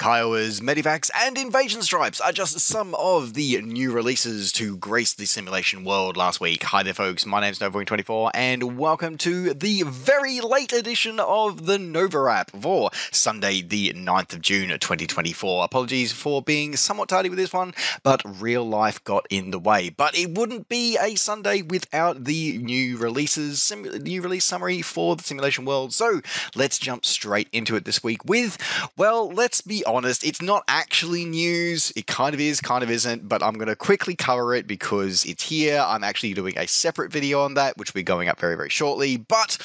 Kiowa's, Medivacs, and Invasion Stripes are just some of the new releases to grace the simulation world last week. Hi there, folks. My name's Nova24, and welcome to the very late edition of the Nova Wrap for Sunday, the 9th of June 2024. Apologies for being somewhat tardy with this one, but real life got in the way. But it wouldn't be a Sunday without the new releases, new release summary for the simulation world. So let's jump straight into it this week with, well, let's be honest, it's not actually news. It kind of is, kind of isn't, but I'm going to quickly cover it because it's here. I'm actually doing a separate video on that, which will be going up very, very shortly. But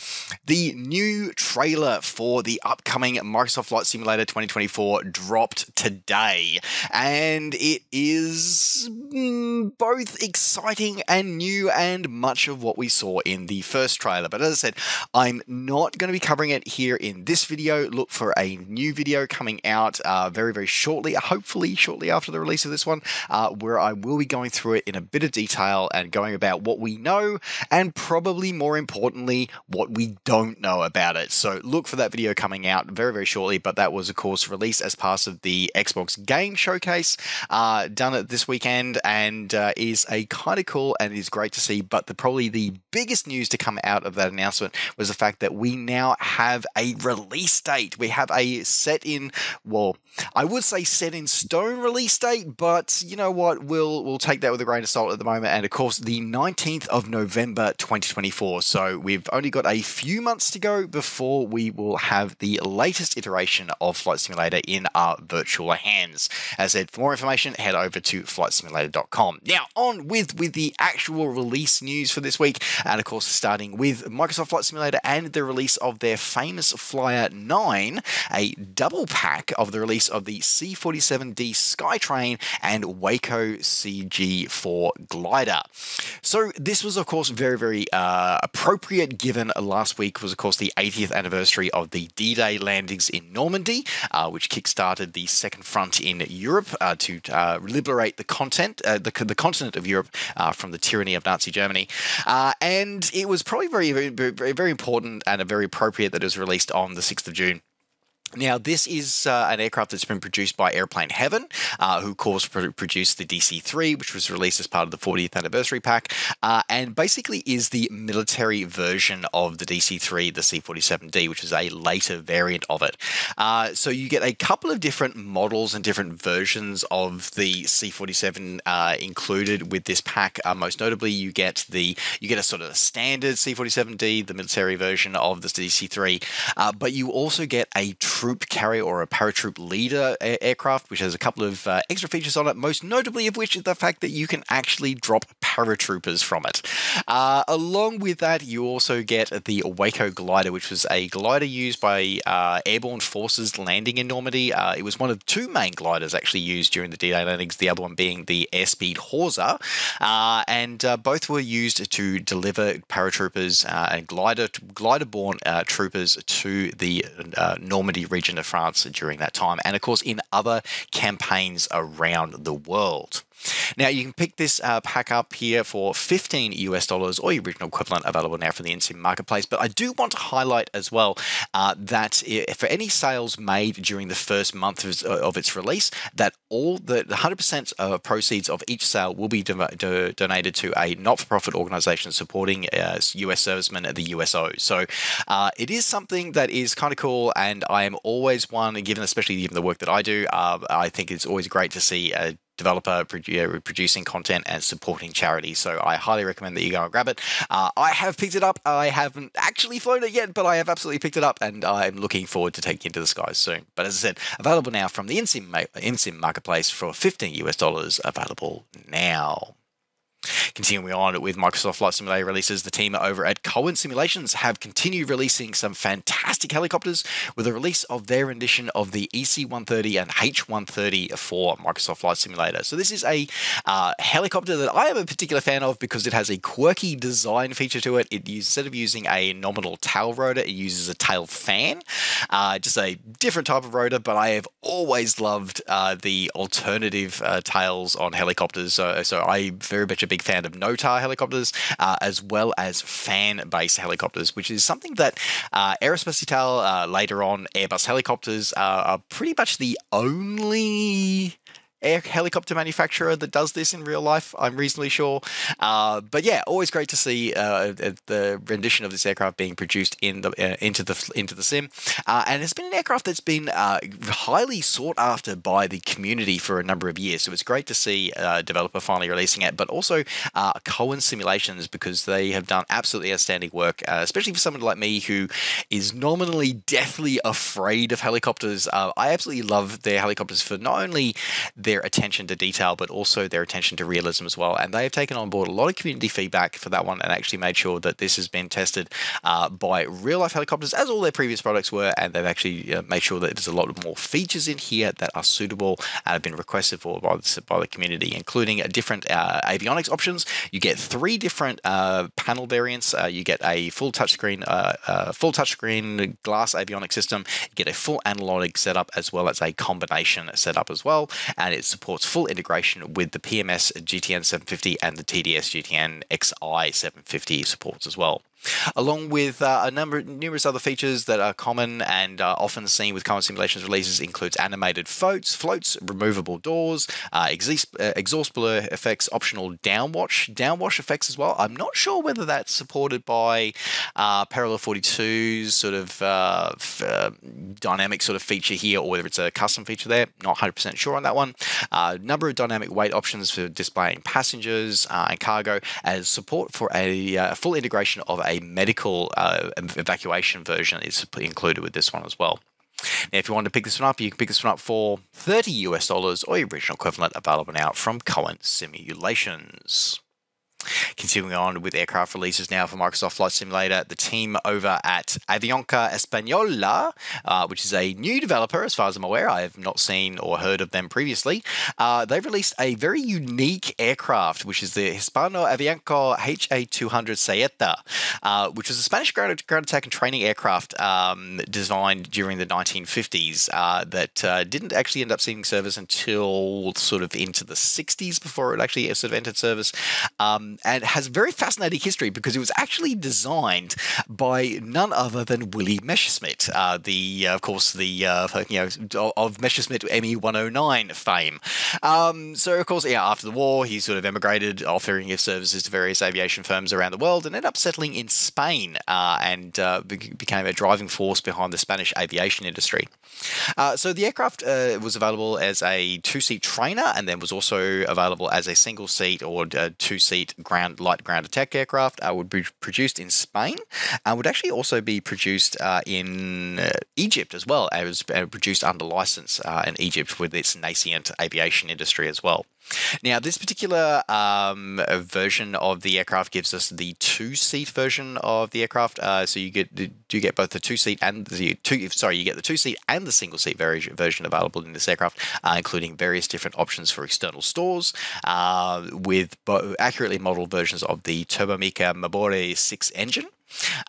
the new trailer for the upcoming Microsoft Flight Simulator 2024 dropped today, and it is mm, both exciting and new and much of what we saw in the first trailer. But as I said, I'm not going to be covering it here in this video. Look for a new video coming out uh, very, very shortly, hopefully shortly after the release of this one, uh, where I will be going through it in a bit of detail and going about what we know and probably more importantly, what we don't know about it. So look for that video coming out very, very shortly. But that was, of course, released as part of the Xbox Game Showcase uh, done it this weekend and uh, is a kind of cool and is great to see. But the probably the biggest news to come out of that announcement was the fact that we now have a release date. We have a set in, well, I would say set in stone release date, but you know what? We'll we'll take that with a grain of salt at the moment. And of course, the 19th of November 2024. So we've only got a few months to go before we will have the latest iteration of Flight Simulator in our virtual hands. As I said, for more information, head over to flightsimulator.com. Now, on with with the actual release news for this week, and of course, starting with Microsoft Flight Simulator and the release of their famous Flyer 9, a double pack of the release of the C47D Skytrain and Waco CG4 glider. So this was, of course, very, very uh, appropriate given last week was, of course, the 80th anniversary of the D-Day landings in Normandy, uh, which kickstarted the Second Front in Europe uh, to uh, liberate the content, uh, the, the continent of Europe uh, from the tyranny of Nazi Germany. and it was probably very, very, very, very important and very appropriate that it was released on the 6th of June. Now, this is uh, an aircraft that's been produced by Aeroplane Heaven, uh, who, of course, produced the DC 3, which was released as part of the 40th anniversary pack, uh, and basically is the military version of the DC 3, the C 47D, which is a later variant of it. Uh, so you get a couple of different models and different versions of the C 47 uh, included with this pack. Uh, most notably, you get the you get a sort of standard C 47D, the military version of the DC 3, but you also get a troop carrier or a paratroop leader a- aircraft, which has a couple of uh, extra features on it, most notably of which is the fact that you can actually drop paratroopers from it. Uh, along with that, you also get the Waco glider, which was a glider used by uh, airborne forces landing in Normandy. Uh, it was one of two main gliders actually used during the D-Day landings, the other one being the Airspeed Horsa, uh, and uh, both were used to deliver paratroopers and glider glider-borne troopers to the Normandy region of France during that time, and of course in other campaigns around the world. Now you can pick this uh, pack up here for 15 US dollars or your original equivalent available now from the InSim marketplace. But I do want to highlight as well uh, that for any sales made during the first month of, of its release, that all the 100% of proceeds of each sale will be do- do- donated to a not-for-profit organization supporting uh, US servicemen at the USO. So uh, it is something that is kind of cool, and I am always one, given especially given the work that I do, uh, I think it's always great to see a developer producing content and supporting charity. So I highly recommend that you go and grab it. Uh, I have picked it up. I haven't actually flown it yet, but I have absolutely picked it up and I'm looking forward to taking it to the skies soon. But as I said, available now from the InSim, InSim marketplace for 15 US dollars available now. Continuing on with Microsoft Flight Simulator releases, the team over at Cowan Simulations have continued releasing some fantastic helicopters with the release of their rendition of the EC-130 and H-130 for Microsoft Flight Simulator. So this is a uh, helicopter that I am a particular fan of because it has a quirky design feature to it. It instead of using a nominal tail rotor, it uses a tail fan, uh, just a different type of rotor. But I have always loved uh, the alternative uh, tails on helicopters, so, so I'm very much a big fan of Notar helicopters, uh, as well as fan-based helicopters, which is something that uh, uh, later on Airbus helicopters, uh, are pretty much the only air helicopter manufacturer that does this in real life. I'm reasonably sure. Uh, but yeah, always great to see uh, the rendition of this aircraft being produced in the uh, into the into the sim. Uh, and it's been an aircraft that's been uh, highly sought after by the community for a number of years. So it's great to see a developer finally releasing it, but also uh, Cowan Simulations because they have done absolutely outstanding work, especially for someone like me who is nominally deathly afraid of helicopters. I absolutely love their helicopters for not only their attention to detail, but also their attention to realism as well. And they have taken on board a lot of community feedback for that one and actually made sure that this has been tested uh, by real life helicopters, as all their previous products were. And they've actually uh, made sure that there's a lot of more features in here that are suitable and have been requested for by the, by the community, including different uh, avionics options. You get three different uh, panel variants. Uh, you get a full touchscreen, uh, full touchscreen glass avionics system. You get a full analog setup as well as a combination setup as well, and it supports full integration with the PMS GTN 750 and the TDS GTN XI 750 supports as well along with uh, a number of numerous other features that are common and uh, often seen with Cowan Simulations releases includes animated floats, floats, removable doors, uh, exhaust, uh, exhaust blur effects, optional downwash, downwash effects as well. I'm not sure whether that's supported by uh, Parallel 42's sort of uh, dynamic sort of feature here or whether it's a custom feature there. Not 100% sure on that one. number of dynamic weight options for displaying passengers and cargo as support for a full integration of a medical uh, evacuation version is included with this one as well. Now, if you want to pick this one up, you can pick this one up for 30 US dollars or your original equivalent available now from Cowan Simulations. Continuing on with aircraft releases now for Microsoft Flight Simulator, the team over at Aviación Española, uh, which is a new developer as far as I'm aware, I have not seen or heard of them previously. Uh, they've released a very unique aircraft, which is the Hispano Aviación HA200 Saeta, uh, which was a Spanish ground, ground attack and training aircraft um, designed during the 1950s uh, that uh, didn't actually end up seeing service until sort of into the 60s before it actually sort of entered service. Um, and has a very fascinating history because it was actually designed by none other than Willy Messerschmitt, uh, the uh, of course the uh, you know of Messerschmitt ME 109 fame. Um, so of course, yeah, after the war, he sort of emigrated, offering his services to various aviation firms around the world, and ended up settling in Spain uh, and uh, became a driving force behind the Spanish aviation industry. Uh, so the aircraft was available as a two-seat trainer, and then was also available as a single-seat or two-seat ground light ground attack aircraft uh, would be produced in Spain and would actually also be produced uh, in uh, Egypt as well. It was uh, produced under license uh, in Egypt with its nascent aviation industry as well. Now, this particular um, version of the aircraft gives us the two-seat version of the aircraft. Uh, so you get you get both the two-seat and the two. Sorry, you get the two-seat and the single-seat version available in this aircraft, uh, including various different options for external stores, uh, with accurately modeled versions of the Turbomeca Marboré 6 engine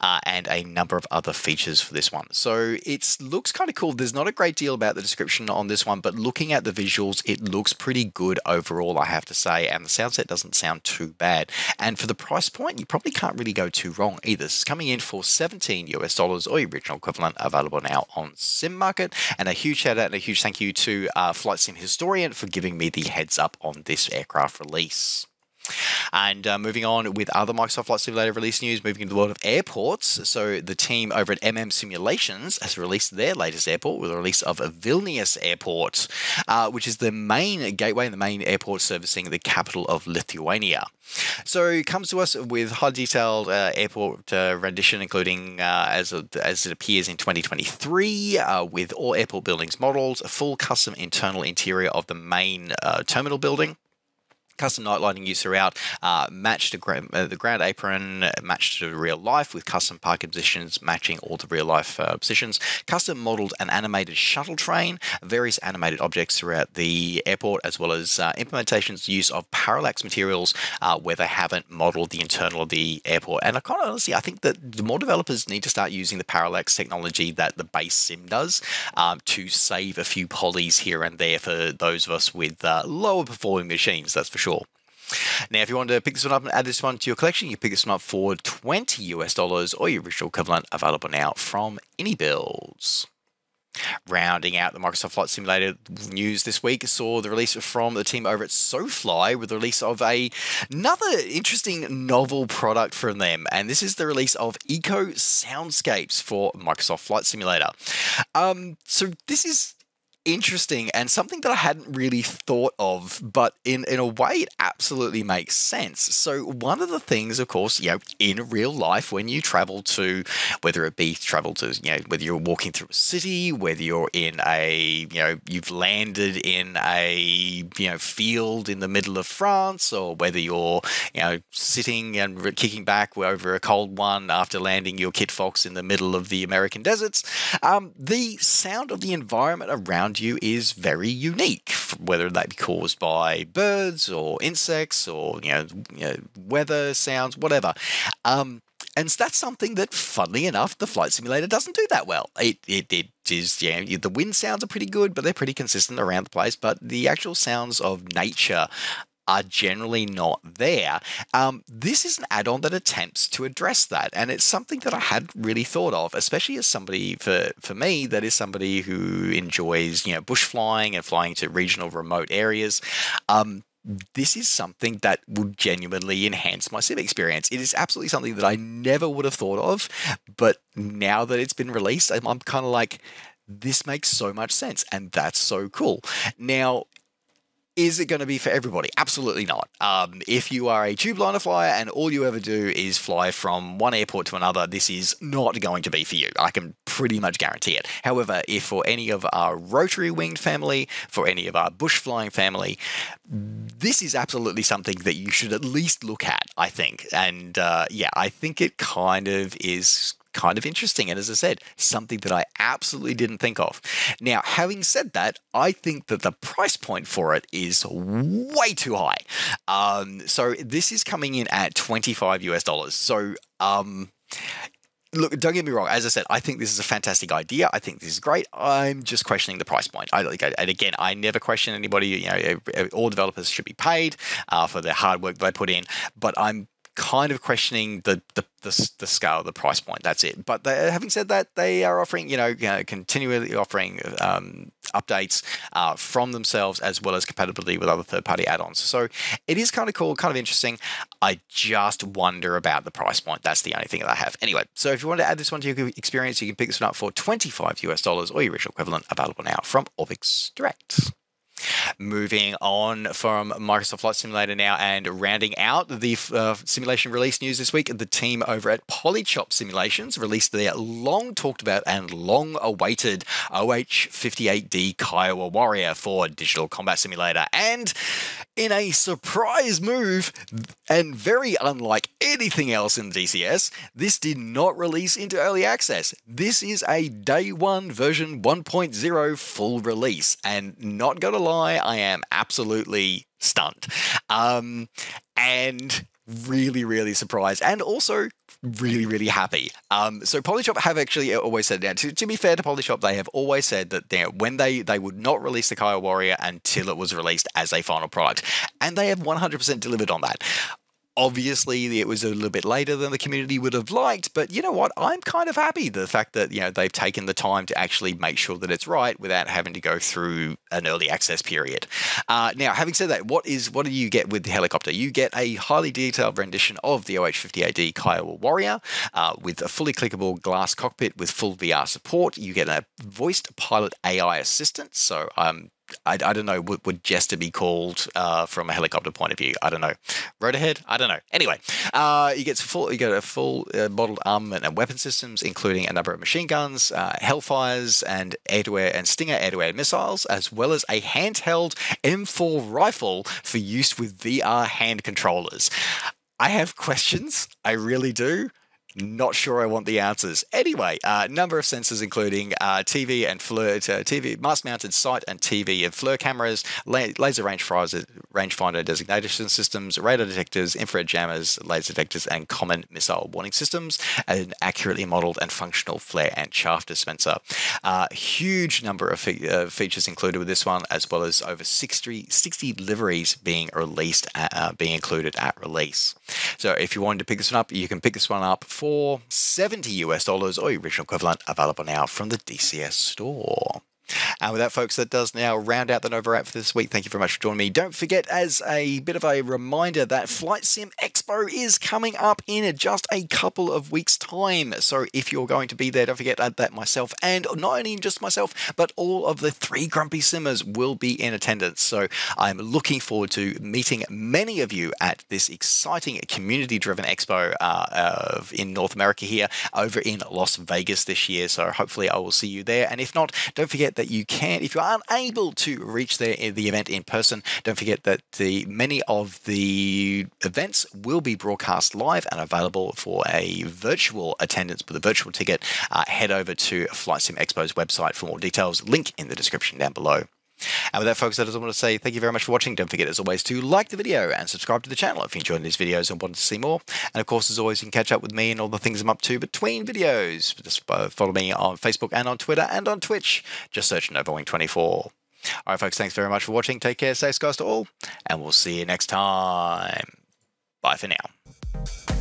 uh, and a number of other features for this one. So it looks kind of cool. There's not a great deal about the description on this one, but looking at the visuals, it looks pretty good overall, I have to say, and the sound set doesn't sound too bad. And for the price point, you probably can't really go too wrong either. It's coming in for 17 US dollars or your original equivalent available now on Sim Market. And a huge shout out and a huge thank you to uh, Flight Sim Historian for giving me the heads up on this aircraft release. And uh, moving on with other Microsoft Flight Simulator release news, moving into the world of airports. So the team over at MM Simulations has released their latest airport with the release of Vilnius Airport, uh, which is the main gateway and the main airport servicing the capital of Lithuania. So it comes to us with high detailed uh, airport uh, rendition, including uh, as, as it appears in 2023, uh, with all airport buildings models, a full custom internal interior of the main terminal building custom night lighting used throughout, uh, matched the, gra- uh, the ground apron, uh, matched to real life with custom parking positions matching all the real life uh, positions, custom modeled an animated shuttle train, various animated objects throughout the airport, as well as uh, implementations use of parallax materials uh, where they haven't modeled the internal of the airport. And I kind of honestly, I think that the more developers need to start using the parallax technology that the base sim does um, to save a few polys here and there for those of us with lower performing machines, that's for sure sure. Now, if you want to pick this one up and add this one to your collection, you pick this one up for 20 US dollars or your original equivalent available now from iniBuilds. Rounding out the Microsoft Flight Simulator news this week, saw the release from the team over at SoFly with the release of a another interesting novel product from them, and this is the release of Eco Soundscapes for Microsoft Flight Simulator. Um, so this is interesting and something that I hadn't really thought of, but in, in a way it absolutely makes sense. So one of the things, of course, you know, in real life when you travel to whether it be travel to, you know, whether you're walking through a city, whether you're in a, you know, you've landed in a, you know, field in the middle of France, or whether you're, you know, sitting and kicking back over a cold one after landing your Kit Fox in the middle of the American deserts, um, the sound of the environment around you is very unique, whether that be caused by birds or insects or you know, you know weather sounds, whatever. Um, and that's something that, funnily enough, the flight simulator doesn't do that well. It, it, it is, yeah, the wind sounds are pretty good, but they're pretty consistent around the place. But the actual sounds of nature are generally not there. Um, this is an add on that attempts to address that. And it's something that I hadn't really thought of, especially as somebody, for, for me, that is somebody who enjoys, you know, bush flying and flying to regional remote areas. Um, this is something that would genuinely enhance my sim experience. It is absolutely something that I never would have thought of, but now that it's been released, I'm, I'm kind of like, this makes so much sense, and that's so cool. Now, is it going to be for everybody? Absolutely not. Um, if you are a tube liner flyer and all you ever do is fly from one airport to another, this is not going to be for you. I can pretty much guarantee it. However, if for any of our rotary winged family, for any of our bush flying family, this is absolutely something that you should at least look at, I think. And uh, yeah, I think it kind of is kind of interesting. And as I said, something that I absolutely didn't think of. Now, having said that, I think that the price point for it is way too high. Um, so this is coming in at 25 US dollars. So, um, look, don't get me wrong. As I said, I think this is a fantastic idea. I think this is great. I'm just questioning the price point. I and again, I never question anybody. You know, all developers should be paid uh, for the hard work they put in. But I'm kind of questioning the, the the, the scale, of the price point. That's it. But they, having said that, they are offering, you know, you know continually offering um, updates uh, from themselves as well as compatibility with other third-party add-ons. So it is kind of cool, kind of interesting. I just wonder about the price point. That's the only thing that I have. Anyway, so if you want to add this one to your experience, you can pick this one up for 25 US dollars or your original equivalent available now from Orbx Direct. Moving on from Microsoft Flight Simulator now and rounding out the uh, simulation release news this week, the team over at Polychop Simulations released their long talked about and long awaited OH58D Kiowa Warrior for Digital Combat Simulator. And in a surprise move, and very unlike anything else in DCS, this did not release into early access. This is a day one version 1.0 full release, and not gonna I am absolutely stunned. Um, and really, really surprised and also really, really happy. Um, so Polychop have actually always said, now to, to, be fair to Polychop, they have always said that you know, when they, they would not release the Kiowa Warrior until it was released as a final product. And they have 100% delivered on that. Obviously, it was a little bit later than the community would have liked, but you know what? I'm kind of happy the fact that you know they've taken the time to actually make sure that it's right without having to go through an early access period. Uh, now, having said that, what is what do you get with the helicopter? You get a highly detailed rendition of the OH-58D Kiowa Warrior uh, with a fully clickable glass cockpit with full VR support. You get a voiced pilot AI assistant, so um, I, I don't know, would, would Jester be called uh, from a helicopter point of view? I don't know. Road ahead? I don't know. Anyway, uh, you get full, you get a full uh, modeled armament and weapon systems, including a number of machine guns, uh, Hellfires, and air-to-air and Stinger air-to-air missiles, as well as a handheld M4 rifle for use with VR hand controllers. I have questions. I really do. Not sure I want the answers. Anyway, uh, number of sensors including uh, TV and FLIR, uh, TV, mast-mounted sight and TV and FLIR cameras, la- laser range rangefinder designation systems, radar detectors, infrared jammers, laser detectors, and common missile warning systems, an accurately modeled and functional flare and chaff dispenser. Uh, huge number of fe- uh, features included with this one, as well as over 60, 60 liveries being released, at, uh, being included at release. So if you wanted to pick this one up, you can pick this one up for 70 US dollars or original equivalent available now from the DCS store. And with that, folks, that does now round out the Nova Wrap for this week. Thank you very much for joining me. Don't forget, as a bit of a reminder, that Flight Sim Expo is coming up in just a couple of weeks' time. So if you're going to be there, don't forget that myself and not only just myself, but all of the three Grumpy Simmers will be in attendance. So I'm looking forward to meeting many of you at this exciting community-driven expo uh, in North America here over in Las Vegas this year. So hopefully I will see you there. And if not, don't forget that you can, if you are unable to reach the, the event in person, don't forget that the many of the events will be broadcast live and available for a virtual attendance with a virtual ticket. Uh, head over to Flight Sim Expo's website for more details. Link in the description down below. And with that, folks, I just want to say thank you very much for watching. Don't forget, as always, to like the video and subscribe to the channel if you enjoyed these videos and wanted to see more. And of course, as always, you can catch up with me and all the things I'm up to between videos. Just uh, follow me on Facebook and on Twitter and on Twitch. Just search NovaWing24. All right, folks, thanks very much for watching. Take care, safe skies to all, and we'll see you next time. Bye for now.